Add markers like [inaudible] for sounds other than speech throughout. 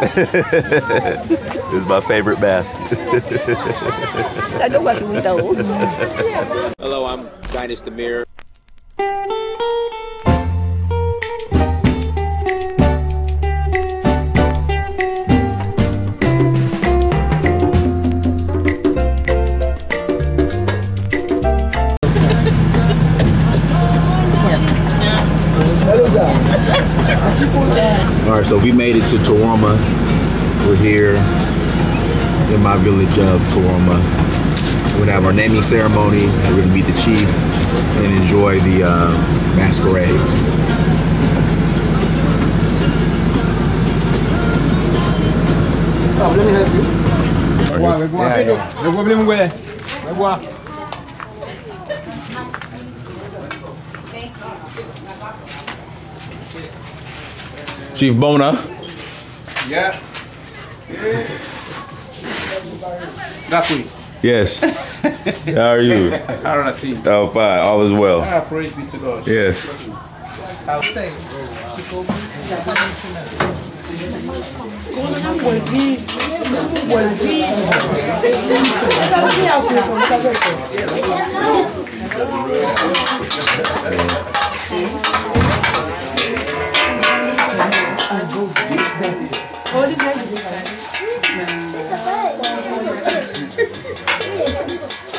[laughs] it was my favorite basket. Hello, I'm Dynast Amir. So we made it to Toroma. We're here in my village of Toroma. We're gonna have our naming ceremony. We're gonna meet the chief and enjoy the uh, masquerades. Oh, let me help you. Yeah, yeah. Chief Bona. Yeah. Gakui. Yes. [laughs] How are you? How are things? Oh, fine. All is well. Ah, praise be to God. Yes. What is that?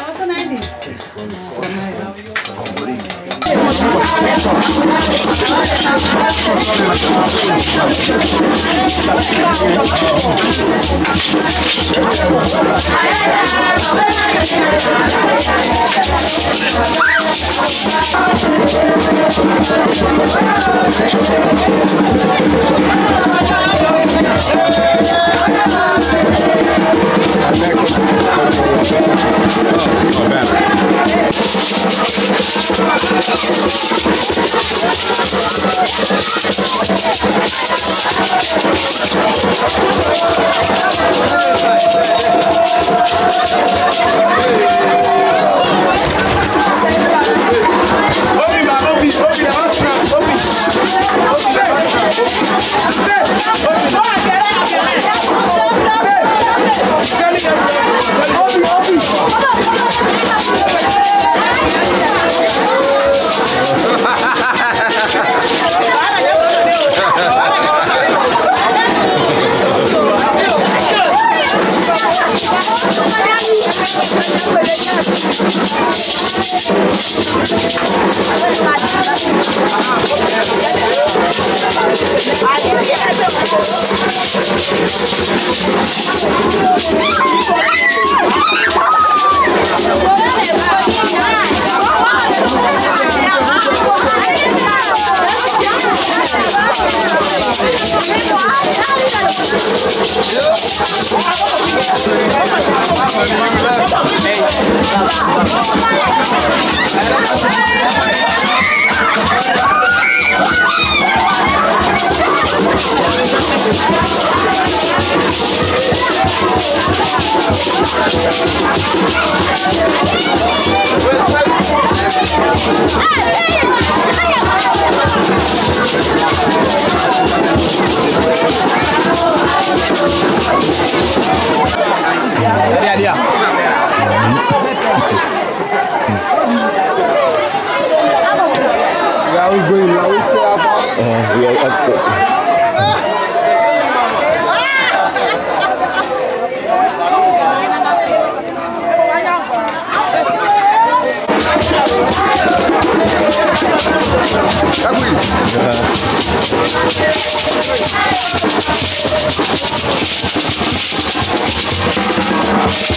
Also nice. Thank you. We すごい!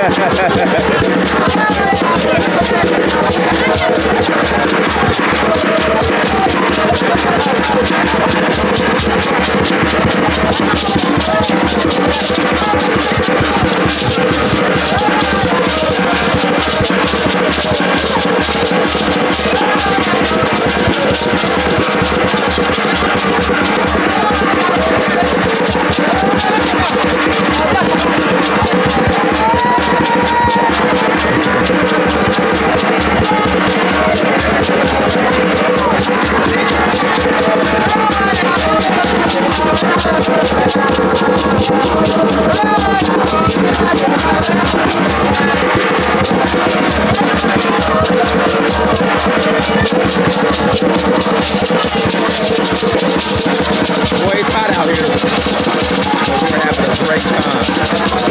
Obrigado. [laughs] out here. But a great time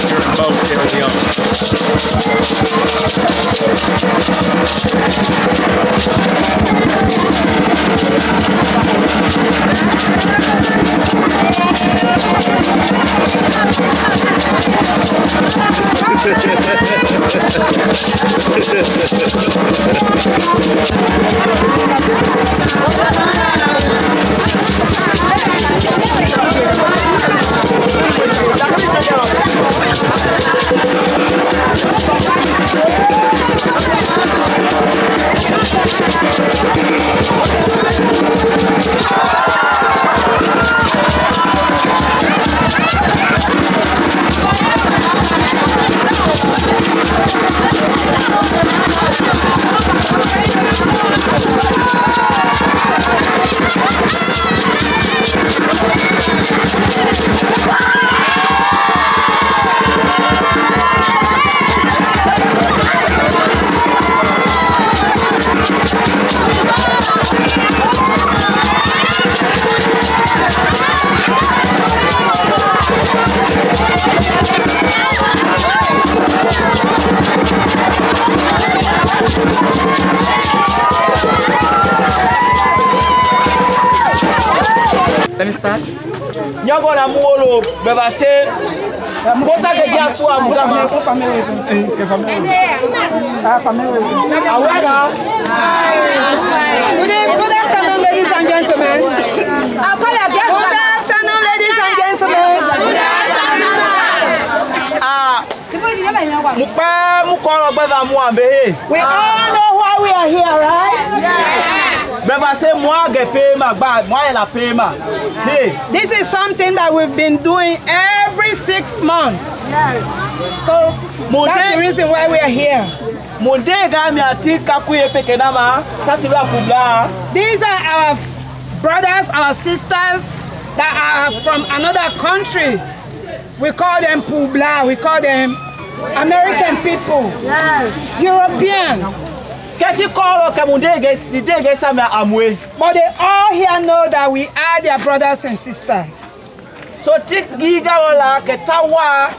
so baba say bota ke ya tu amuda ma ko family ke family ah family awada. Good good afternoon ladies and gentlemen apala ke good afternoon ladies and gentlemen good afternoon ah mo pa mo ko ro gbe ba mu abehe we all This is something that we've been doing every six months. Yes. So that's the reason why we are here. Monde ga ati kakuye peke na. Tati ba. These are our brothers, our sisters that are from another country. We call them Publa, we call them American people, yes. Europeans. Keti koro ke monde ge si de ge sa me amwe. But they all here know that we are their brothers and sisters. So tik giga wala ke tawa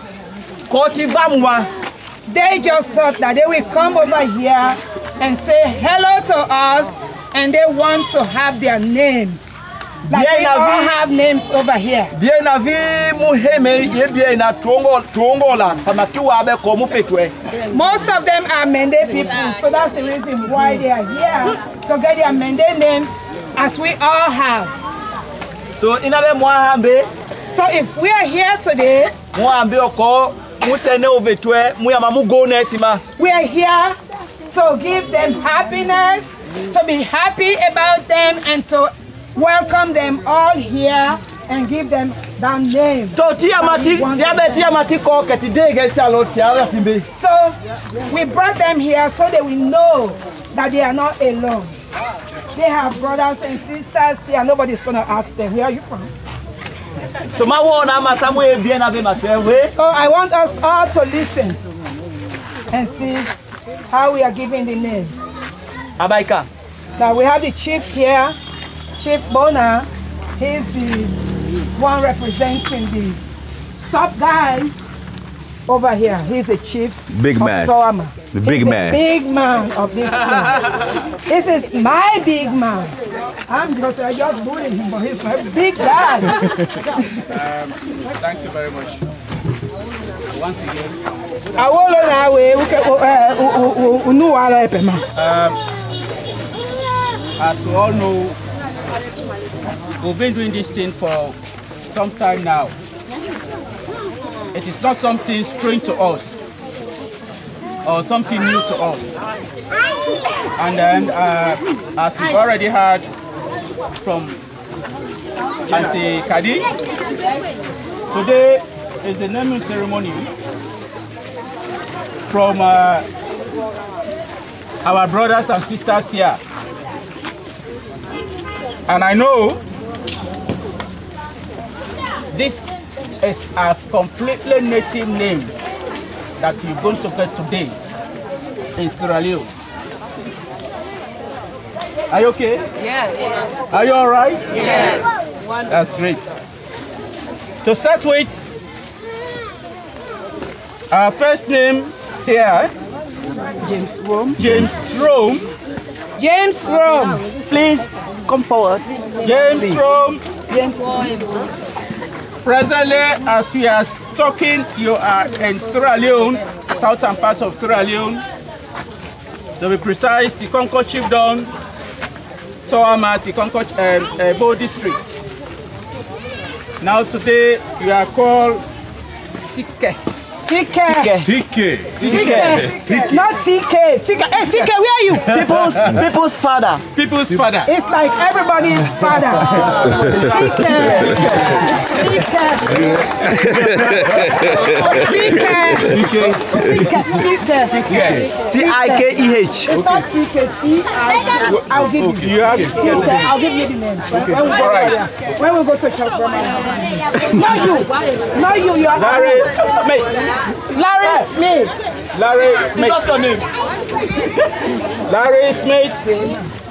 ko ti ba mu wa. They just thought that they will come over here and say hello to us and they want to have their names. Like we all have names over here. Bien na vi mu heme ye bien na tuongo tuongo la kama kiwa abe ko mu fetwe. Most of them are Mende people, so that's the reason why they are here to get their Mende names as we all have. So ina be mo So if we are here today, mo oko mu sene ovetwe mu ya mamu go net ma. we are here to give them happiness, to be happy about them, and to welcome them all here and give them that name. To ti amati ti abe ti amati ko ke ti de ge sa lo ti ara ti be. So we brought them here so they will know that they are not alone. They have brothers and sisters here. Nobody's going to ask them, where are you from? So ma wo na ma samu e bien na ma. So I want us all to listen and see how we are giving the names. Abaika. Now we have the chief here, Chief Bona. He's the one representing the top guys over here. He's the chief Big of man. Toama. The big He's man. big man of this place. this is my big man. I'm just, I just bullying him, but he's my big guy. Thank you very much. Once again, Awolo na we uke eh unu wala epema. As you all know, we've been doing this thing for some time now. It is not something strange to us or something new to us. And then, uh, as we've already heard from Auntie Kadi, today is the naming ceremony from uh, our brothers and sisters here. And I know this is a completely native name that you're going to get today in Sierra Leone. Are you okay? Yes. Are you all right? Yes. That's great. To start with, our first name here, James Rome. James Rome. James Rome. Please come forward. James Rome. James Presently, as we are talking, you are in Sierra Leone, southern part of Sierra Leone. To be precise, the Concord Chiefdom, Toama, the Concord um, uh, Bo district. Now today, you are called Tike. TK. TK. TK. Not TK. TK. Hey, TK, where are you? People's people's father. People's father. It's like everybody's father. TK. TK. TK. TK. T I K E H. It's not TK. T I. I'll give you. You have TK. I'll give you the name. When we go there. When we go to church, not you. Not you. You are Larry Smith. Larry Smith. Larry Smith. What's your name? Larry Smith.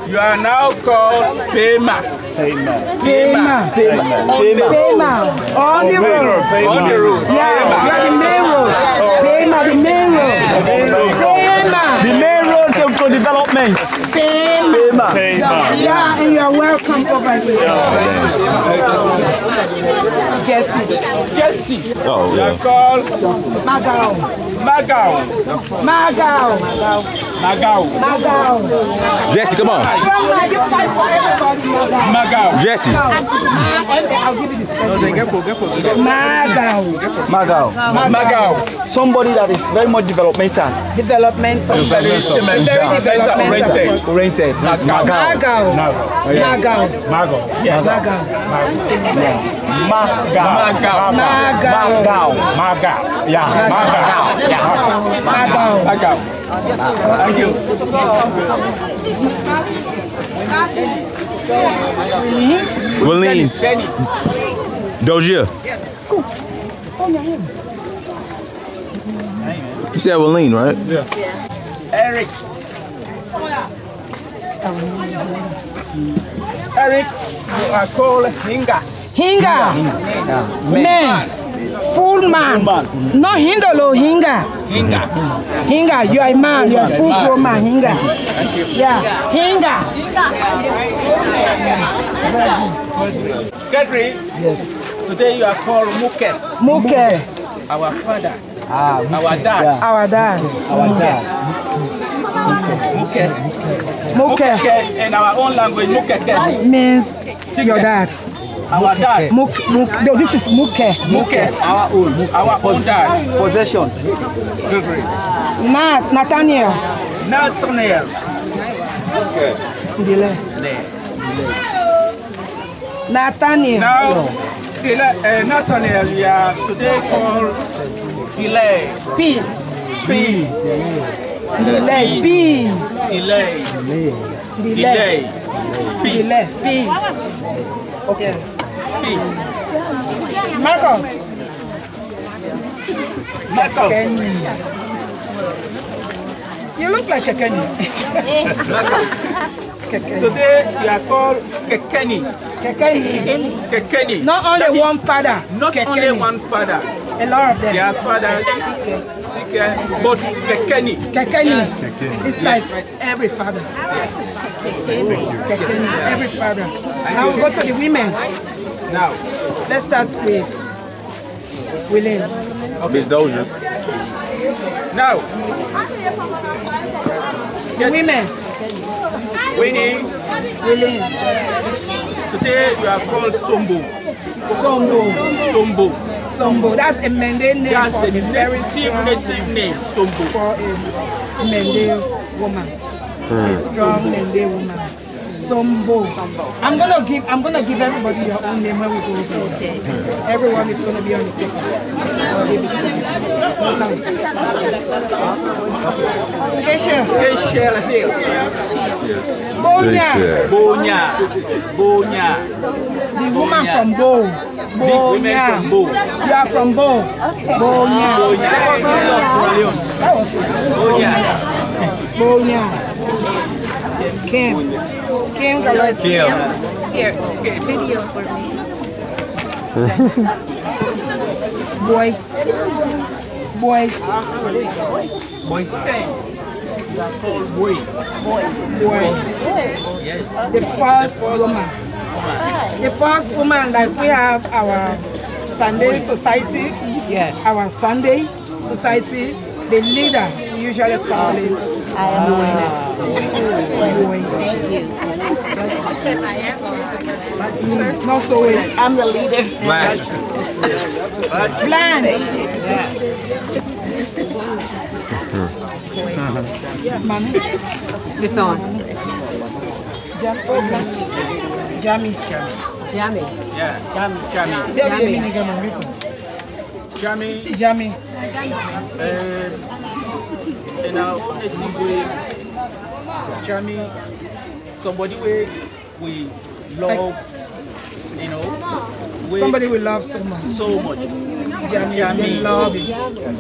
You are now called Pema. Pema. Pema. Pema. On the road. On the road. Yeah, you're the main road. Oh. Pema, the main road. Pema. The main road to, to development. Pema. Pema. Yeah, and you're welcome over here. Jesse. Jesse. Oh, You yeah. are called Magao. Magao. Magao. Magao. Magao. Jesse, come on. From my, you fight for everybody, Magao. Magao. Jesse. I'll give you this. Magao. Magao. Magao. Somebody that is very much developmental. Developmental. Very Very developmental. oriented. Oriented. Magao. Magao. Magao. Yes. Magao. Magao. Magao. Magao. Magao. Magao. Yeah. Magao. Yeah. Magao. Magao. Thank you. Williams. Dennis. Dozier. You said Willeen, right? Yeah. Eric. Eric, you are called Hinga. Hinga. Man. Full man. Not hindolo, hinga. Hinga. Hinga, you are a man. You are a full grown man. Hinga. Yeah. Hinga. Kedri. Yes. Today you are called Muke, Muke. our father. Ah, our dad. Our dad. Our Muke. Muke Muke in our own language, Muke. means your dad. Our dad. Muk, muk, no, this is Muke. Muke, our own. Our own dad. Possession. Nat, Nathaniel. Nathaniel. Ndile. Nathaniel. Now, Dele- uh, Nathaniel, you are today called Delay. Peace. Peace. Delay. Peace. Delay. Delay. Delay. Peace. Delay. Peace. Yes. Peace. Michael. Kenny. You look like a Kenny. Kekeni. Today you are called Kekeni. Kekeni. Kekeni. Not only one father. Not Kekeni. only one father. A lot of them. He has fathers. Sike, But Kekeni. Kekeni. It's like every father. Kekeni. Every father. Now we go to the women. Now, Let's start with William. Miss Dozier. Now, The women. Winnie, Really. today you are called Sombo. Sombo. Sombo. Sombo. That's a Mende name That's for a very native, native name, Sombo. for a Mende woman. Hmm. A strong Mende woman. Sombo. I'm gonna give I'm gonna give everybody your own name when we go over there. Hmm. Everyone is gonna be on the paper. I'll give it to Kesha. Keishela Bonya. Bonya. Bonya. The woman from Bo. women from Bonya. Bo. You are from Bo. Bonya. Second city of Sierra Leone. That was it. Bonya. Bonya. Kim. Kim Galois. Kim. Here, video for me. Boy. Boy. Boy. You are called Boy. Boy. The first woman. The first woman, like we have our Sande society, Yeah. our Sande society, the leader we usually call him Boy. Boy. Mm, Not so well. I'm the leader. Blanche. Blanche. Mami. This on. Jam, oh, Blanche. Jamie. Jammy. Yeah. Jammy. Jammy. Baby, baby, nigga, mami. Jammy. Jamie. Um, in our native way, Jammy, somebody way we love, you know, we Somebody we love so much. so much. Jamie, Jamie. love it.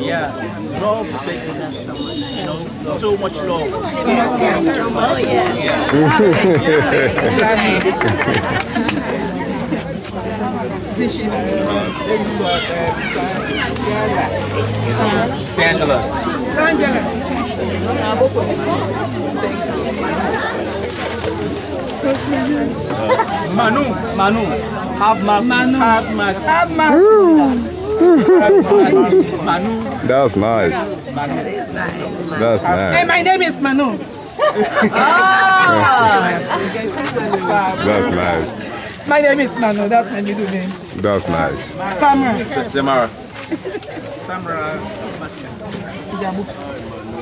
Yeah, love the person, you know, so much love. So much love. Oh, yeah. Angela. Angela. Manu, Manu, have mercy, Manu. have mercy, Have mercy. have mercy, Manu, That's nice. Hey, my name is Manu. Ah. That's nice. My name is Manu. That's my middle name. That's nice. Tamara. Samara. Samra, [laughs]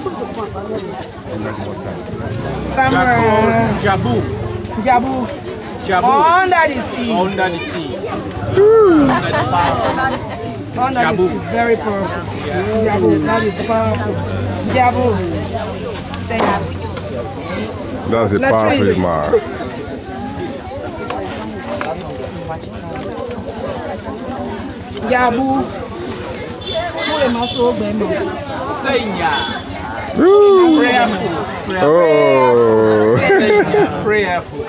Jabu. Tamara. Jabu, Jabu. Jabu, Under the sea. under the sea. Under Jabu. the sea. Very powerful. Jabu. That is powerful. Jabu. Say that. That's a powerful man. Jabu. Mo lè máa so ọgbẹ́ prayerful, Oh. Senya, prayerful.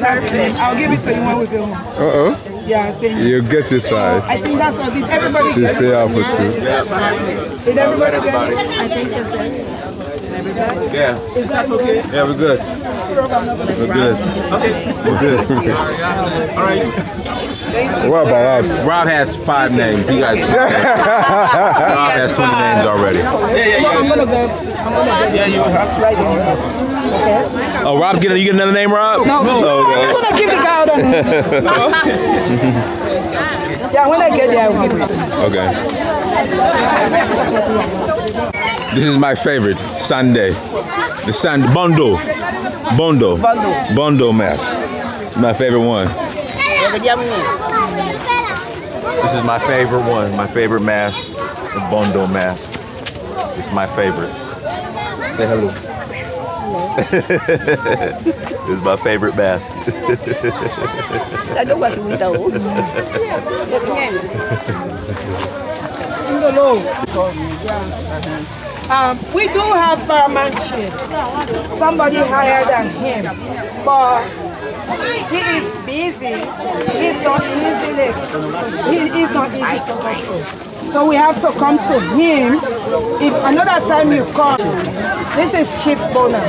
That's it. I'll give it to you when we go home. Uh oh. Yeah, say You get it right. I think that's what did everybody She's get it? powerful too. Did everybody get it? I think it's it. Yeah. Is that okay? Yeah, we're good. We're good. Okay. We're good. [laughs] All right. What about us? Rob has five names. He got. Rob has 20 names already. Yeah, yeah, yeah. I'm gonna go. I'm gonna go Yeah, you have to. right. Okay? Oh, Rob's getting. You get another name, Rob? No, no. Oh, I'm okay. gonna give the guy other name. yeah, when I get there, I'll give it you. Okay. This is my favorite Sunday. The Sun Bondo. Bondo. Bondo. Bondo mass. My favorite one. This is my favorite one. My favorite mask. The Bondo mask. It's my favorite. Say hello. [laughs] this is my favorite mask. In the low. Um, we do have paramountship. Somebody higher than him, but he is busy. He's not easily. He is not easy to control. So we have to come to him. If another time you come, this is Chief Bona.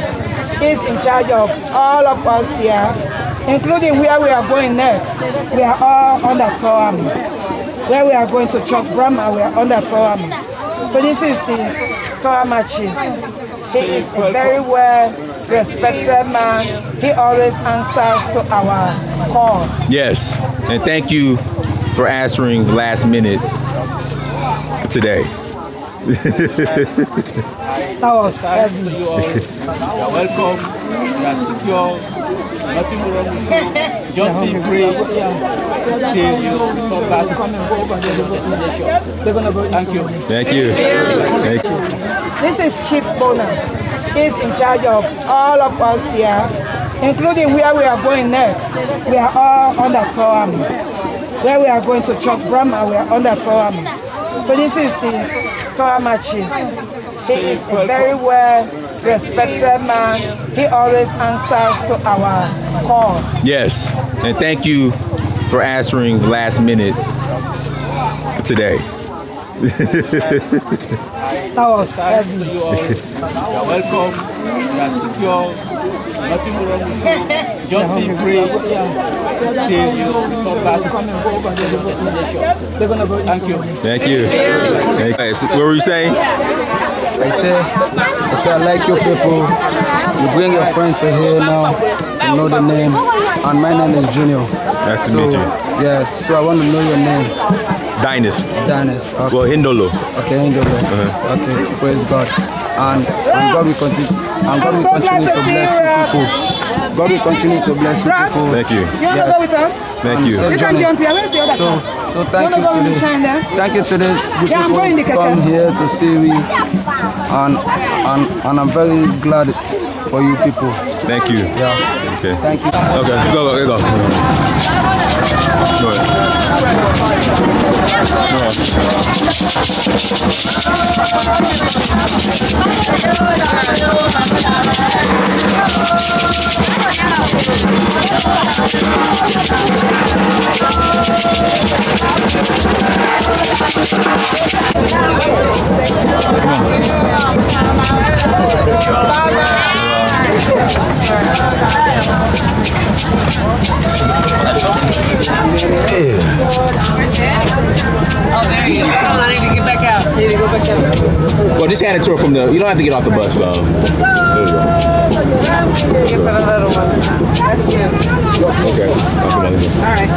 He's in charge of all of us here, including where we are going next. We are all under Toam. Where we are going to Church Brahma, we are under Toam. So this is the Toama chief. He is a very well respected man. He always answers to our call. Yes, and thank you for answering last minute today. [laughs] That was heavy. You all, are welcome. You are secure. Nothing wrong with you. Just be free till you come back to your destination. Thank you. Thank you. Thank you. This is Chief Bona. He's in charge of all of us here, including where we are going next. We are all under Toam. Where we are going to Chok Brahma, we are under Toam. So this is the Toama chief. He is a very well respected man. He always answers to our call. Yes, and thank you for answering last minute today. That was heavy. You all, you are welcome. You are secure. Nothing wrong with you. Just be free till you come back to your destination. Thank you. Thank you. Thank you. What were you saying? I say, I say, I like your people. You bring your friends to here now to know the name. And my name is Junior. Nice to meet you. Yes, so I want to know your name. Dynast. Dennis. Okay, Well, Hindolo. okay, Indolo. Uh-huh. Okay, praise God. And, and God will continue. And God I'm will so continue to to bless you, you people. God will continue to bless you people. Thank you. You want to Yes. go with us? Thank And you. so You can jump here. Where's the other So, so thank You you wanna go today. Thank you today. You Yeah, I'm the people car. come here to see me, and and and I'm very glad for you people. Thank you. Yeah. Okay. Thank you. Okay. Go, go, go. Go ahead. Well, just hand it to her from the. You don't have to get off the bus. So. There you go. Okay. All right.